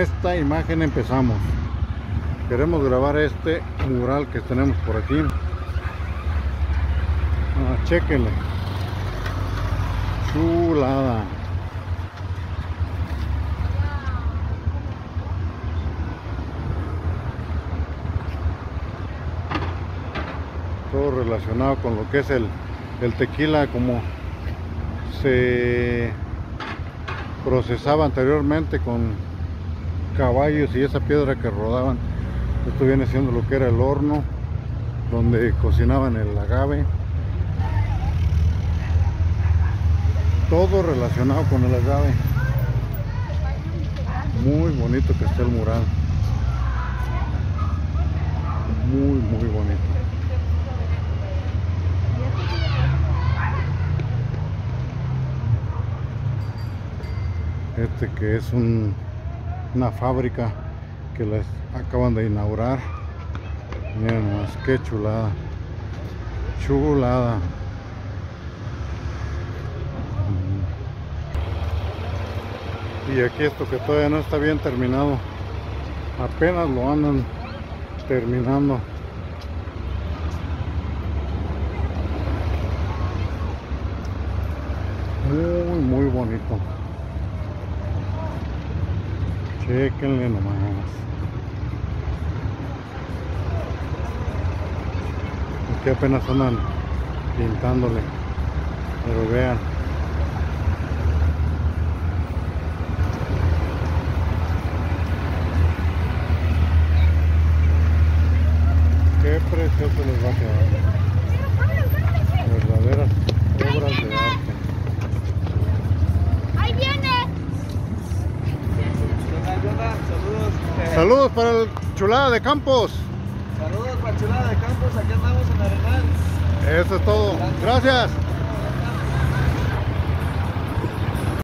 esta imagen empezamos. Queremos grabar este mural que tenemos por aquí. Ah, chequenle chulada. Todo relacionado con lo que es el, el tequila como se procesaba anteriormente con caballos y esa piedra que rodaban esto viene siendo lo que era el horno donde cocinaban el agave. Todo relacionado con el agave. Muy bonito que está el mural. Muy muy bonito. Este que es un, una fábrica que las acaban de inaugurar. Miren más qué chulada. Chulada. Y aquí esto que todavía no está bien terminado. Apenas lo andan terminando. Muy muy bonito chequenle nomás. Aquí apenas andan pintándole pero vean. Qué precioso les va a quedar Saludos. para el chulada de campos Saludos para Chulada de Campos, aquí andamos en Arenal. eso es todo gracias